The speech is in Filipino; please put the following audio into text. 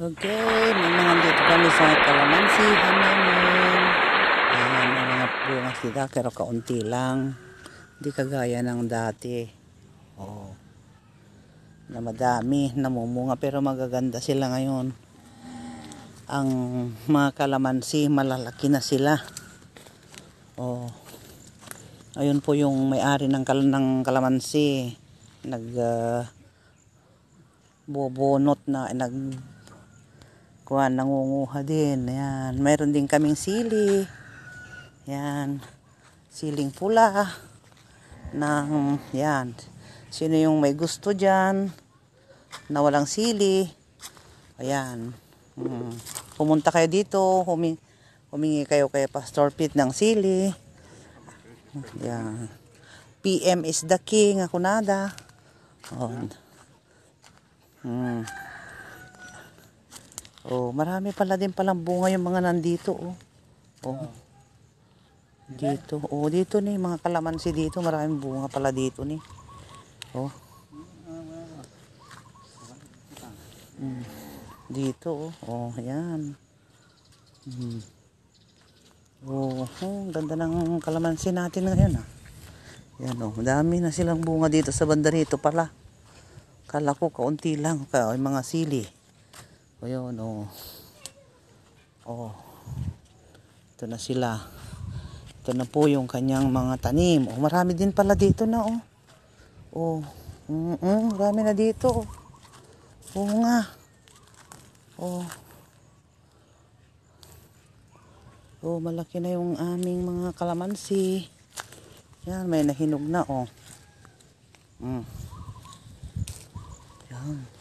Okay, may mga dito kami sa kalamansihan namin. Ayan, may mga bunga sila pero kaunti lang. Hindi kagaya ng dati. Oh. Na madami, namumunga pero magaganda sila ngayon. Ang mga kalamansi, malalaki na sila. Oh. Ayun po yung may-ari ng, kal ng kalamansi. Nag ah, bobonot na nag kuha nangunguha din. Yan mayroon din kaming sili. Yan siling pula ng yan sino yung may gusto dyan na walang sili? Ayan. Mm. pumunta kayo dito humi humingi kayo kay Pastor Pete ng sili. Yan PM is the king ako nada. Oh. Hmm. Oh, marami pala din palang bunga yung mga nandito, oh. Oh. Dito. Oh, dito ni mga kalamansi dito, maraming bunga pala dito ni. Oh. Hmm. Dito, oh. Oh, ayan. Hmm. Oh, oh, ganda ng kalamansi natin ngayon, ah. Yan, oh. Dami na silang bunga dito sa banda rito pala. Kala ko kaunti lang ka yung mga sili. O yun, oh. Oh. Ito na sila. Ito na po yung kanyang mga tanim. Oh, marami din pala dito na, oh. Oh. Mm -mm, marami na dito. Oh. Oo nga. Oh. Oh, malaki na yung aming mga kalamansi. Yan, may nahinog na, oh. Mm. Yan.